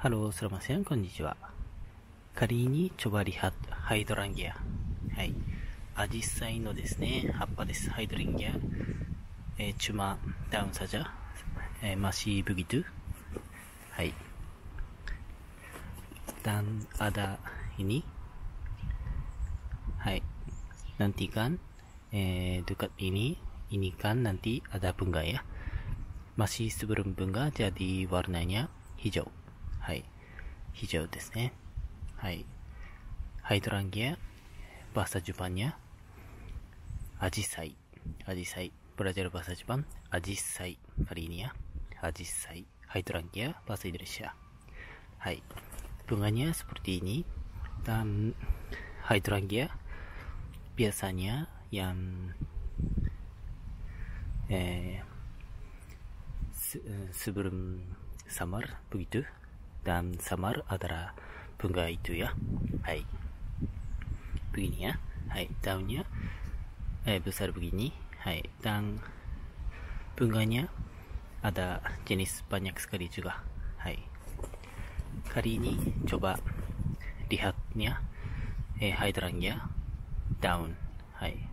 ハロー、すらません、こんにちは。カリーニチョバリハハイドランギア。はい。アジサイのですね、葉っぱです。ハイドランギア。えー、チュマ、ダウンサジャ、えー、マシーブギトゥ。はい。ダン、アダ、イニ。はい。ナンティかン。えー、ドゥカイニ、イニカン、ナンティ、アダブンガイや。マシースブルンブンガ、ジャディワルナニア、ヒジョウ。warnanya hijau. Hai. Hijau ですね。はい。ハイドランギア、bahasa Jepangnya Ajisai. Ajisai. Belajar bahasa Jepang, Ajisai kali ini ya. Ajisai. Hydrangea bahasa Indonesia. Hai. Bunganya seperti ini. Dan hydrangea biasanya yang eh, se sebelum summer begitu dan summer adalah bunga itu ya. Hai. Begini ya. Hai, daunnya eh, besar begini. Hai, dan bunganya ada jenis banyak sekali juga. Hai. Kali ini coba lihatnya eh, hydrangea daun. Hai.